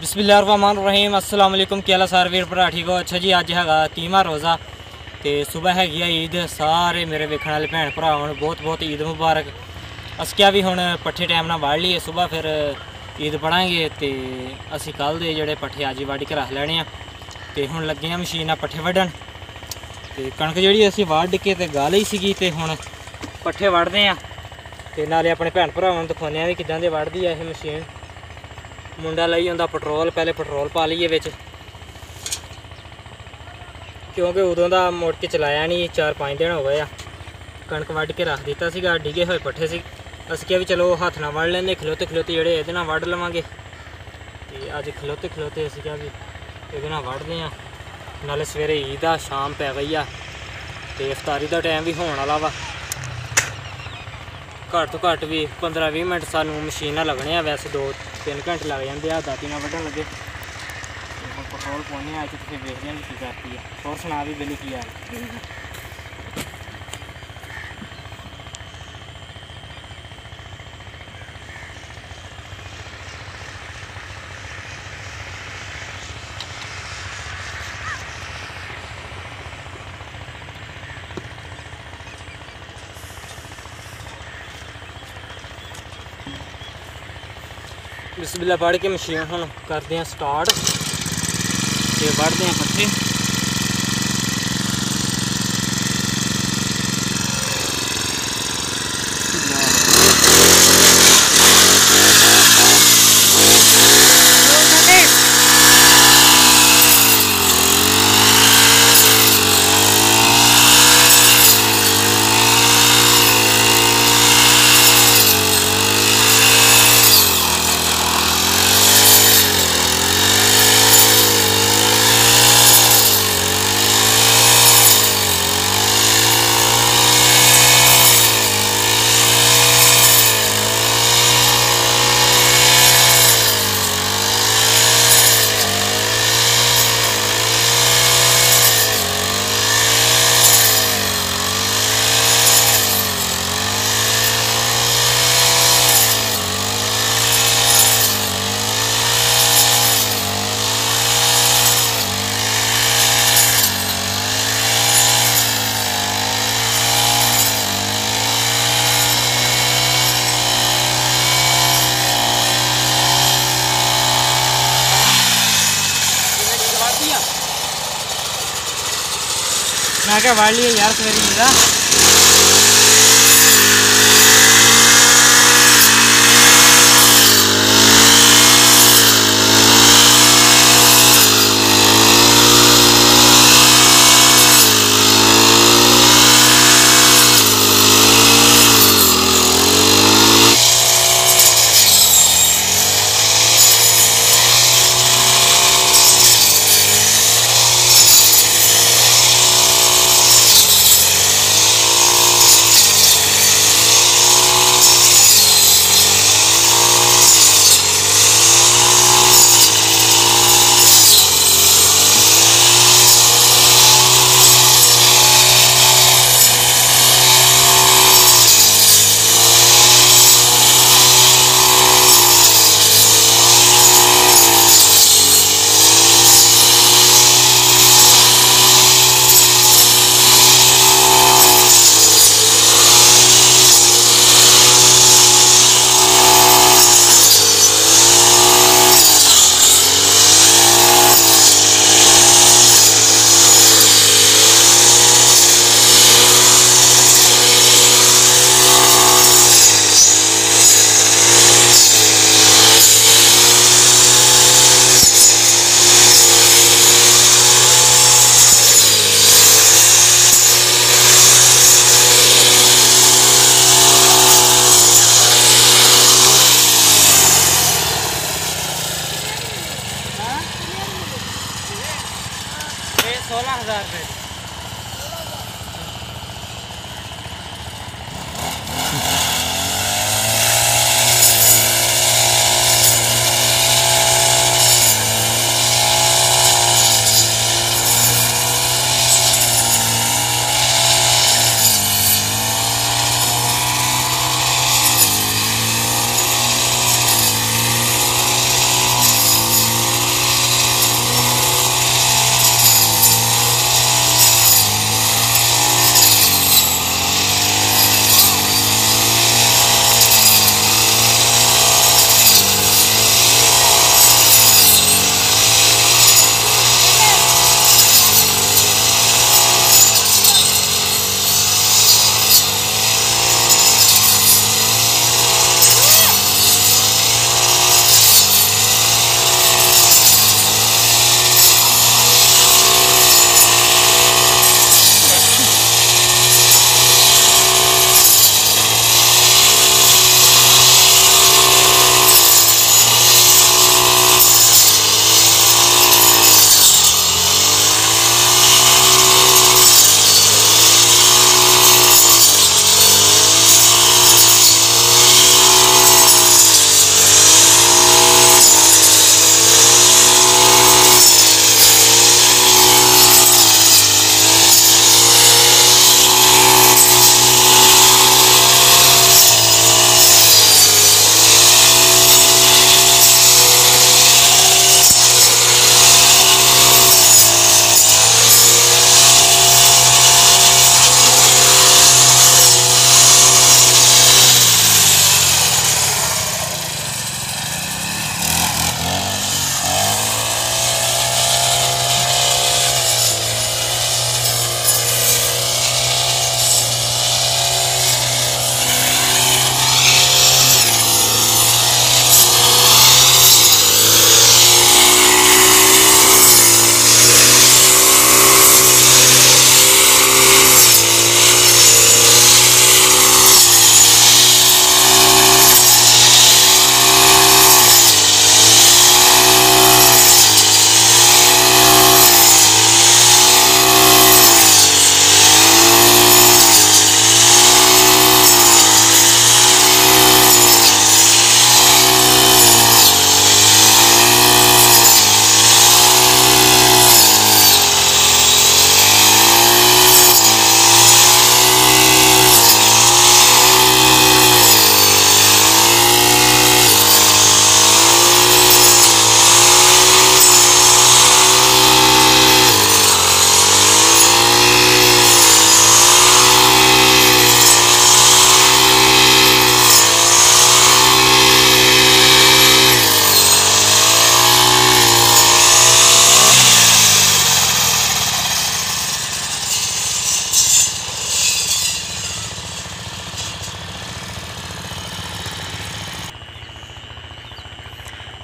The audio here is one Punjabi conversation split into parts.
ਬਿਸਮਿਲ੍ਲਾਹਿਰਰਹਿਮਾਨਿਰਰਹੀਮ। ਅਸਲਾਮ ਅਲੈਕੁਮ ਕੀ ਹਾਲ ਹੈ ਸਾਰੇ ਵੀਰ ਭਰਾ, ਠੀਕ ਹੋ? ਅੱਛਾ ਜੀ, ਅੱਜ ਹੈਗਾ 30ਵਾਂ ਰੋਜ਼ਾ ਤੇ ਸਵੇਰ ਹੈਗੀ ਆ ਈਦ। ਸਾਰੇ ਮੇਰੇ ਵੇਖਣ ਵਾਲੇ ਭੈਣ ਭਰਾਵਾਂ ਨੂੰ ਬਹੁਤ ਬਹੁਤ ਈਦ ਮੁਬਾਰਕ। ਅਸੀਂ ਕਿਹਾ ਵੀ ਹੁਣ ਪੱਠੇ ਟਾਈਮ ਨਾਲ ਵਾੜ ਲਈਏ ਸਵੇਰ ਫਿਰ ਈਦ ਪੜਾਂਗੇ ਤੇ ਅਸੀਂ ਕੱਲ ਦੇ ਜਿਹੜੇ ਪੱਠੇ ਅੱਜ ਹੀ ਕੇ ਰੱਖ ਲੈਣੇ ਆ। ਤੇ ਹੁਣ ਲੱਗੇ ਆ ਮਸ਼ੀਨ ਨਾਲ ਪੱਠੇ ਵੱਢਣ। ਤੇ ਕਣਕ ਜਿਹੜੀ ਅਸੀਂ ਵਾਢ ਕੇ ਤੇ ਗਾ ਲਈ ਸੀਗੀ ਤੇ ਹੁਣ ਪੱਠੇ ਵੱਢਦੇ ਆ। ਤੇ ਨਾਲੇ ਆਪਣੇ ਭੈਣ ਭਰਾਵਾਂ ਨੂੰ ਦਿਖਾਉਂਦੇ ਆ ਵੀ ਕਿਦਾਂ ਦੇ ਵੱਢਦੀ ਆ ਇਹ ਮਸ਼ੀਨ। ਮੁੰਡਾ ਲਈ ਹੁੰਦਾ ਪੈਟਰੋਲ, ਪਹਿਲੇ ਪੈਟਰੋਲ ਪਾ ਲਈਏ ਵਿੱਚ। ਕਿਉਂਕਿ ਉਦੋਂ ਦਾ ਮੁੜ ਕੇ ਚਲਾਇਆ ਨਹੀਂ 4-5 ਦਿਨ ਹੋ ਗਏ ਆ। ਕਣਕ ਵੱਢ ਕੇ ਰੱਖ ਦਿੱਤਾ ਸੀਗਾ, ਡਿੱਗੇ ਹੋਏ ਪੱਠੇ ਸੀ। ਅਸੀਂ ਕਿਹਾ ਵੀ ਚਲੋ ਹੱਥ ਨਾਲ ਵੱਢ ਲੈਂਦੇ, ਖਲੋਤੇ ਖਲੋਤੇ ਜਿਹੜੇ ਇਹਦੇ ਨਾਲ ਵੱਢ ਲਵਾਂਗੇ। ਤੇ ਅੱਜ ਖਲੋਤੇ ਖਲੋਤੇ ਅਸੀਂ ਕਿਹਾ ਵੀ ਇਹਦੇ ਨਾਲ ਵੱਢਦੇ ਆ। ਨਾਲੇ ਸਵੇਰੇ ਈਦ ਆ, ਸ਼ਾਮ ਪੈ ਗਈ ਆ। ਤੇ ਇਫਤਾਰੀ ਦਾ ਟਾਈਮ ਵੀ ਹੋਣ ਵਾਲਾ ਵਾ। ਘੱਟ ਤੋਂ ਘੱਟ ਵੀ 15-20 ਮਿੰਟ ਸਾਨੂੰ ਮਸ਼ੀਨ ਨਾਲ ਲੱਗਣੇ ਆ ਵੈਸੇ 2-3 ਘੰਟੇ ਲੱਗ ਜਾਂਦੇ ਆ ਦਾਤੀਆਂ ਵੱਢਣ ਲੱਗੇ। ਹੁਣ ਪੈਟਰੋਲ ਪਾਉਣੇ ਆ, ਅੱਜ ਤੁਸੀਂ ਵੇਖਦੇ ਹਾਂ ਕੀ ਕਰਦੀ ਆ। ਹੋਰ ਸੁਣਾ ਵੀ, ਬੇਲੀ ਕੀ ਆ? ਬਿਸਮਿਲ੍ਲਾ ਪੜ੍ਹ ਕੇ ਮਸ਼ੀਨ ਹੁਣ ਕਰਦੇ ਆ ਸਟਾਰਟ ਤੇ ਵੜਦੇ ਆ ਪੱਠੇ ਮੈਂ ਕਿਹਾ ਵੱਢ ਲਈਏ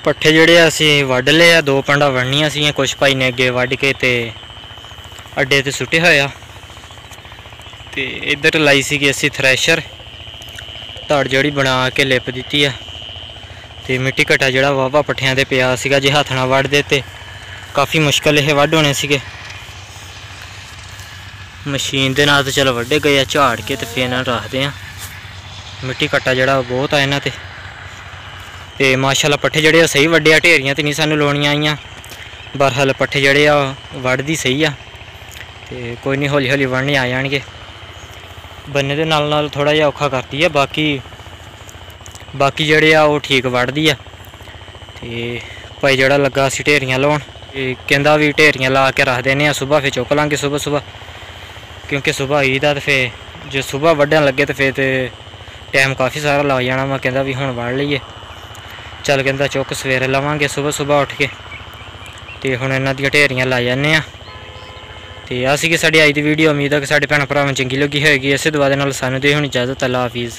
ਪੱਠੇ ਜਿਹੜੇ ਆ ਅਸੀਂ ਵੱਢ ਲਏ ਆ, ਦੋ ਪੰਡਾ ਵੜਨੀਆਂ ਸੀਗੀਆਂ, ਕੁਛ ਭਾਈ ਨੇ ਅੱਗੇ ਵੱਢ ਕੇ ਤੇ ਅੱਡੇ ਤੇ ਸੁੱਟੇ ਹੋਏ ਆ। ਤੇ ਇੱਧਰ ਲਾਈ ਸੀਗੀ ਅਸੀਂ ਥ੍ਰੈਸ਼ਰ, ਧੜ ਜਿਹੜੀ ਬਣਾ ਕੇ ਲਿਪ ਦਿੱਤੀ ਆ। ਤੇ ਮਿੱਟੀ ਘਟਾ ਜਿਹੜਾ ਵਾਵਾ ਪੱਠਿਆਂ 'ਤੇ ਪਿਆ ਸੀਗਾ, ਜੇ ਹੱਥ ਨਾਲ ਵੱਢਦੇ ਤੇ ਕਾਫੀ ਮੁਸ਼ਕਲ ਇਹ ਵੱਢ ਹੋਣੇ ਸੀਗੇ। ਮਸ਼ੀਨ ਦੇ ਨਾਲ ਤਾਂ ਚਲ ਵੱਢੇ ਗਏ ਆ, ਝਾੜ ਕੇ ਤੇ ਫੇਰ ਇਹਨਾਂ ਨੂੰ ਰੱਖਦੇ ਆ। ਮਿੱਟੀ ਘਟਾ ਜਿਹੜਾ ਬਹੁਤ ਆ ਇਹਨਾਂ ਤੇ। ਤੇ ਮਾਸ਼ਾਅੱਲਾ ਪੱਠੇ ਜਿਹੜੇ ਆ ਸਹੀ ਵੱਡੇ ਆ ਢੇਰੀਆਂ ਤੇ ਨਹੀਂ ਸਾਨੂੰ ਲਾਉਣੀਆਂ ਆਈਆਂ। ਬਰਹਲ ਪੱਠੇ ਜਿਹੜੇ ਆ ਵੱਢਦੀ ਸਹੀ ਆ। ਤੇ ਕੋਈ ਨਹੀਂ ਹੌਲੀ ਹੌਲੀ ਵੜਨੇ ਆ ਜਾਣਗੇ। ਬੰਨੇ ਦੇ ਨਾਲ ਨਾਲ ਥੋੜਾ ਜਿਹਾ ਔਖਾ ਕਰਦੀ ਆ, ਬਾਕੀ ਬਾਕੀ ਜਿਹੜੇ ਆ ਉਹ ਠੀਕ ਵੱਢਦੀ ਆ। ਤੇ ਭਾਈ ਜਿਹੜਾ ਲੱਗਾ ਸੀ ਢੇਰੀਆਂ ਲਾਉਣ ਇਹ ਕਹਿੰਦਾ ਵੀ ਢੇਰੀਆਂ ਲਾ ਕੇ ਰੱਖ ਦੇਣੇ ਆ ਸਵੇਰ ਫੇ ਚੁੱਕ ਲਾਂਗੇ ਸਵੇਰ ਸਵੇਰ ਕਿਉਂਕਿ ਸਵੇਰ ਈਦ ਆ ਤੇ ਫੇ ਜੇ ਸਵੇਰ ਵੱਢਣ ਲੱਗੇ ਤੇ ਫੇ ਤੇ ਟਾਈਮ ਕਾਫੀ ਸਾਰਾ ਲੱਗ ਜਾਣਾ ਮੈਂ ਕਹਿੰਦਾ ਵੀ ਹੁਣ ਵੱਢ ਲਈਏ। ਚੱਲ ਕਹਿੰਦਾ ਚੁੱਕ ਸਵੇਰੇ ਲਵਾਂਗੇ ਸਵੇਰ ਸਵੇਰ ਉੱਠ ਕੇ। ਤੇ ਹੁਣ ਇਹਨਾਂ ਦੀਆਂ ਢੇਰੀਆਂ ਲਾ ਜਾਂਦੇ ਆ ਤੇ ਆ ਸੀਗੀ ਸਾਡੀ ਅੱਜ ਦੀ ਵੀਡੀਓ ਉਮੀਦ ਹੈ ਕਿ ਸਾਡੇ ਭੈਣ ਭਰਾਵਾਂ ਨੂੰ ਚੰਗੀ ਲੱਗੀ ਹੋਏਗੀ। ਇਸੇ ਦੁਆ ਦੇ ਨਾਲ ਸਾਨੂੰ ਦੇ ਹੁਣ ਇਜਾਜ਼ਤ ਅੱਲਾ ਹਾਫਿਜ਼।